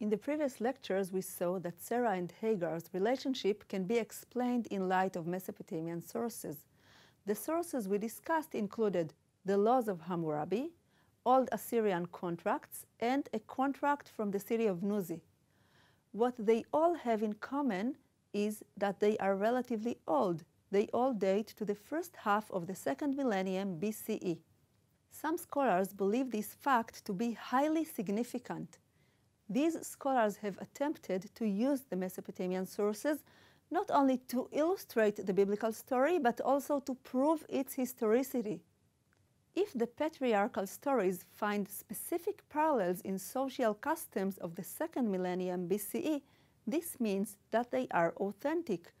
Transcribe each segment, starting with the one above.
In the previous lectures, we saw that Sarah and Hagar's relationship can be explained in light of Mesopotamian sources. The sources we discussed included the laws of Hammurabi, old Assyrian contracts, and a contract from the city of Nuzi. What they all have in common is that they are relatively old. They all date to the first half of the second millennium BCE. Some scholars believe this fact to be highly significant. These scholars have attempted to use the Mesopotamian sources not only to illustrate the biblical story, but also to prove its historicity. If the patriarchal stories find specific parallels in social customs of the second millennium BCE, this means that they are authentic.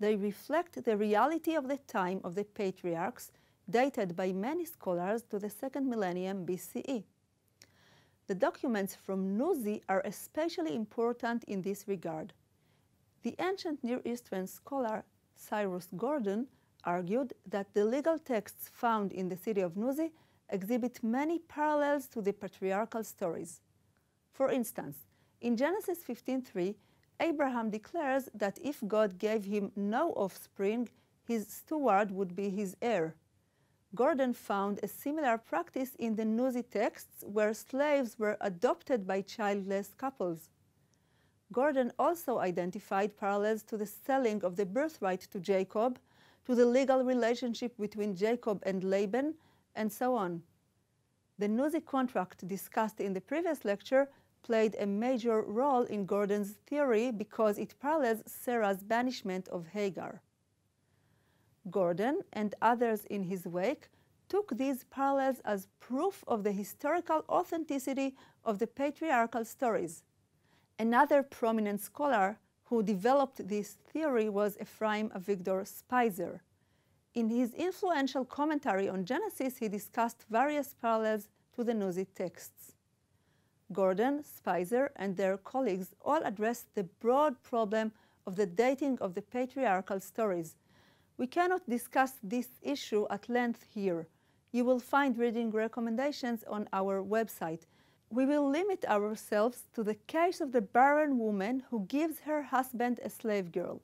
They reflect the reality of the time of the patriarchs, dated by many scholars to the second millennium BCE. The documents from Nuzi are especially important in this regard. The ancient Near Eastern scholar Cyrus Gordon argued that the legal texts found in the city of Nuzi exhibit many parallels to the patriarchal stories. For instance, in Genesis 15:3, Abraham declares that if God gave him no offspring, his steward would be his heir. Gordon found a similar practice in the Nuzi texts where slaves were adopted by childless couples. Gordon also identified parallels to the selling of the birthright to Jacob, to the legal relationship between Jacob and Laban, and so on. The Nuzi contract discussed in the previous lecture played a major role in Gordon's theory because it parallels Sarah's banishment of Hagar. Gordon and others in his wake took these parallels as proof of the historical authenticity of the patriarchal stories. Another prominent scholar who developed this theory was Ephraim Avigdor Speiser. In his influential commentary on Genesis, he discussed various parallels to the Nuzi texts. Gordon, Speiser, and their colleagues all addressed the broad problem of the dating of the patriarchal stories we cannot discuss this issue at length here. You will find reading recommendations on our website. We will limit ourselves to the case of the barren woman who gives her husband a slave girl.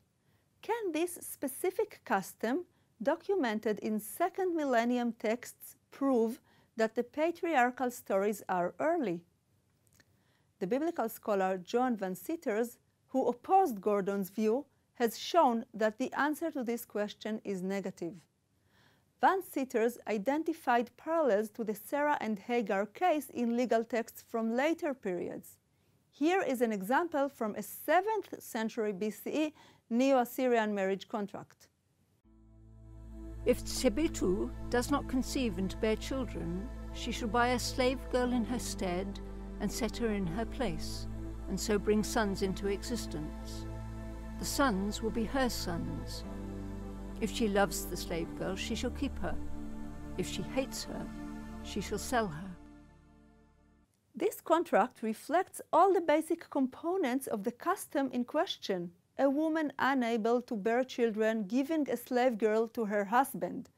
Can this specific custom, documented in second millennium texts, prove that the patriarchal stories are early? The biblical scholar John Van Seters, who opposed Gordon's view, has shown that the answer to this question is negative. Van Seters identified parallels to the Sarah and Hagar case in legal texts from later periods. Here is an example from a 7th century BCE Neo-Assyrian marriage contract. If Tsebitu does not conceive and bear children, she shall buy a slave girl in her stead and set her in her place, and so bring sons into existence. The sons will be her sons. If she loves the slave girl, she shall keep her. If she hates her, she shall sell her. This contract reflects all the basic components of the custom in question. A woman unable to bear children giving a slave girl to her husband,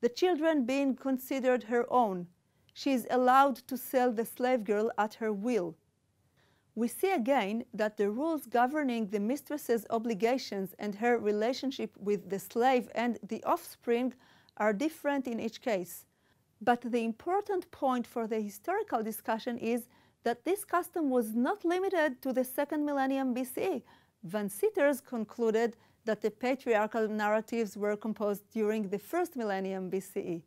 the children being considered her own. She is allowed to sell the slave girl at her will we see again that the rules governing the mistress's obligations and her relationship with the slave and the offspring are different in each case. But the important point for the historical discussion is that this custom was not limited to the second millennium BCE. Van Seters concluded that the patriarchal narratives were composed during the first millennium BCE.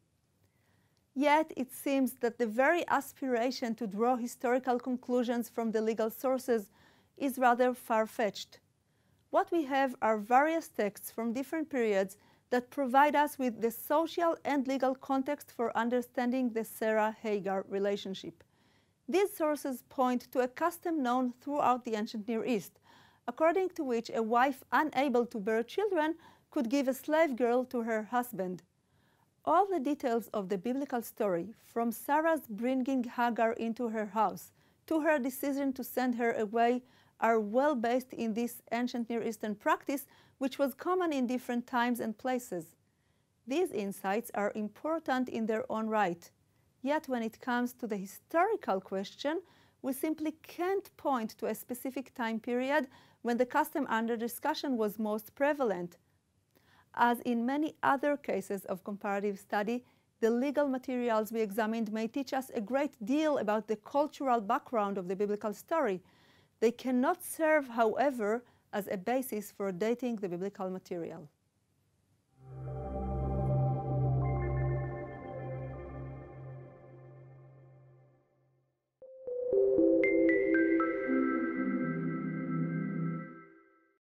Yet it seems that the very aspiration to draw historical conclusions from the legal sources is rather far-fetched. What we have are various texts from different periods that provide us with the social and legal context for understanding the Sarah-Hagar relationship. These sources point to a custom known throughout the ancient Near East, according to which a wife unable to bear children could give a slave girl to her husband all the details of the biblical story, from Sarah's bringing Hagar into her house to her decision to send her away, are well based in this ancient Near Eastern practice, which was common in different times and places. These insights are important in their own right. Yet, when it comes to the historical question, we simply can't point to a specific time period when the custom under discussion was most prevalent. As in many other cases of comparative study, the legal materials we examined may teach us a great deal about the cultural background of the biblical story. They cannot serve, however, as a basis for dating the biblical material.